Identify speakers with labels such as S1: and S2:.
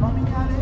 S1: Test